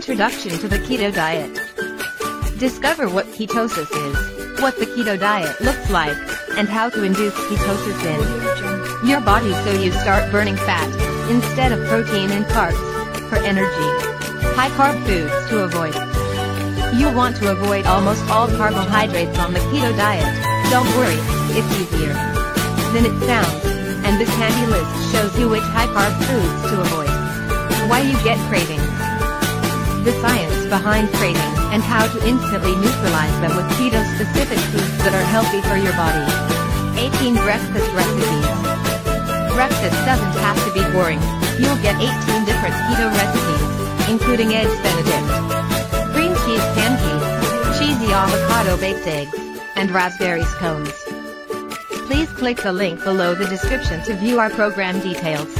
Introduction to the Keto Diet. Discover what ketosis is, what the keto diet looks like, and how to induce ketosis in your body so you start burning fat instead of protein and carbs for energy. High carb foods to avoid. You want to avoid almost all carbohydrates on the keto diet. Don't worry, it's easier than it sounds. And this handy list shows you which high carb foods to avoid. Why you get cravings. The science behind cravings and how to instantly neutralize them with keto-specific foods that are healthy for your body. 18 breakfast recipes. Breakfast doesn't have to be boring. You'll get 18 different keto recipes, including eggs benedict, green cheese pancakes, cheesy avocado baked eggs, and raspberry scones. Please click the link below the description to view our program details.